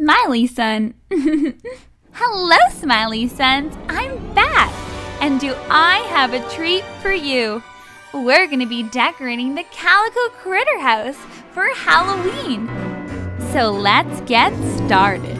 Smiley Sun. Hello, Smiley Suns. I'm back. And do I have a treat for you? We're going to be decorating the Calico Critter House for Halloween. So let's get started.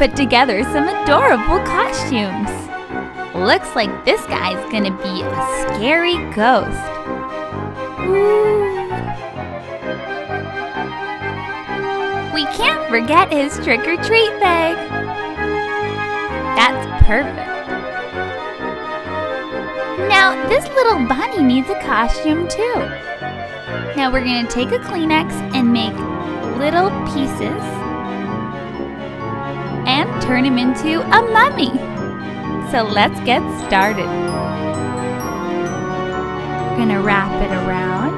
Put together some adorable costumes. Looks like this guy's gonna be a scary ghost. We can't forget his trick or treat bag. That's perfect. Now, this little bunny needs a costume too. Now, we're gonna take a Kleenex and make little pieces and turn him into a mummy. So let's get started. We're gonna wrap it around.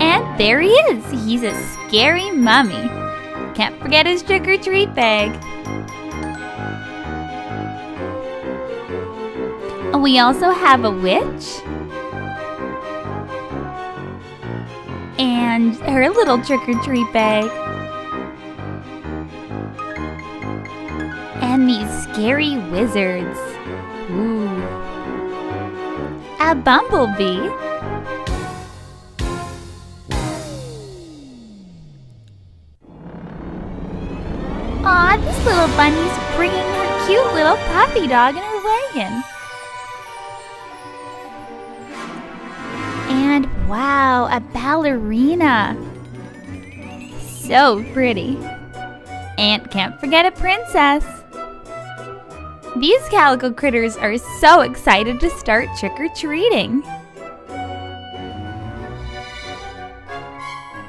And there he is. He's a scary mummy. Can't forget his trick or treat bag. We also have a witch and her little trick or treat bag. Scary wizards. Ooh. A bumblebee. Aw, this little bunny's bringing her cute little puppy dog in her wagon. And wow, a ballerina. So pretty. And can't forget a princess. These calico critters are so excited to start trick or treating.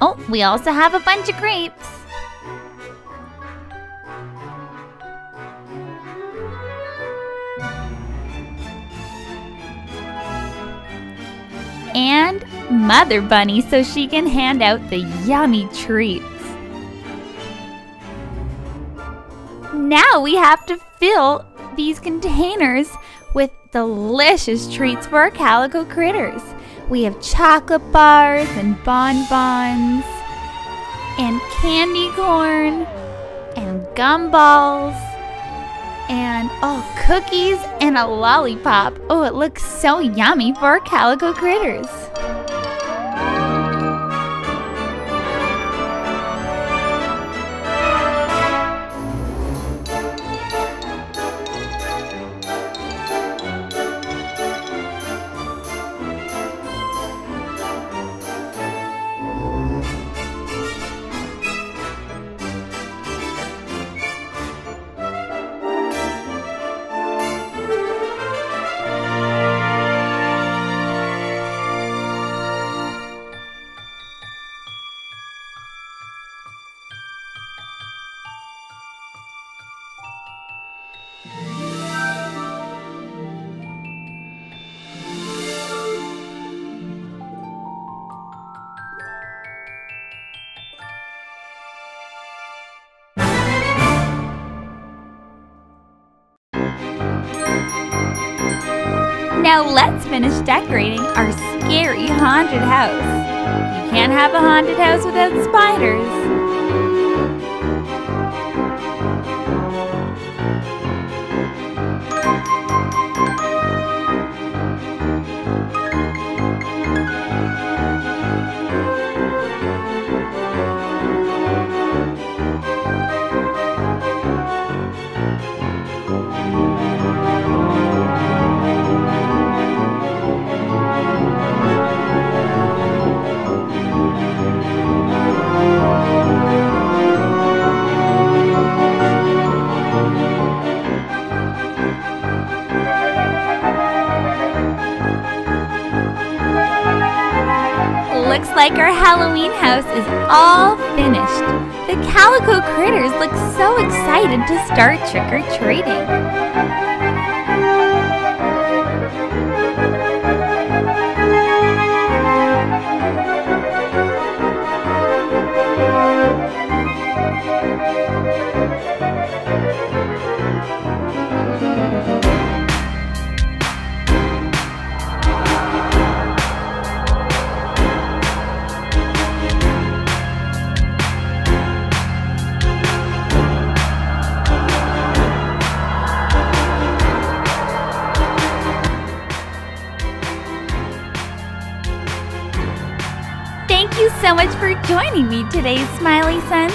Oh, we also have a bunch of grapes. and Mother Bunny so she can hand out the yummy treats. Now we have to fill these containers with delicious treats for our calico critters. We have chocolate bars and bonbons and candy corn and gumballs and oh, cookies and a lollipop. Oh, it looks so yummy for our calico critters. Now let's finish decorating our scary haunted house. You can't have a haunted house without spiders. Looks like our Halloween house is all finished. The Calico Critters look so excited to start trick-or-treating. Joining me today, Smiley Suns.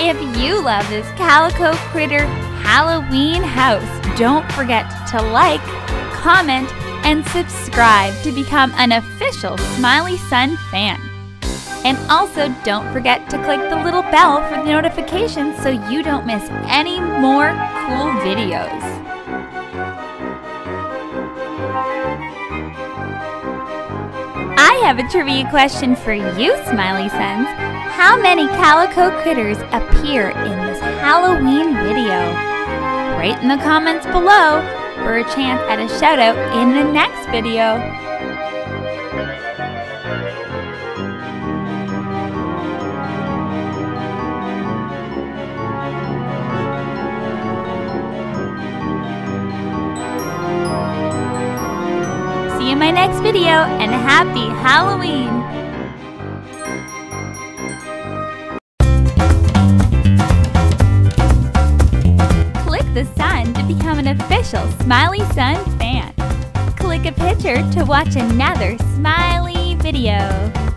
If you love this Calico Critter Halloween house, don't forget to like, comment, and subscribe to become an official Smiley Sun fan. And also don't forget to click the little bell for the notifications so you don't miss any more cool videos. Have a trivia question for you, Smiley Suns. How many calico critters appear in this Halloween video? Write in the comments below for a chance at a shout out in the next video. my next video, and happy Halloween! Click the sun to become an official Smiley Sun fan. Click a picture to watch another Smiley video.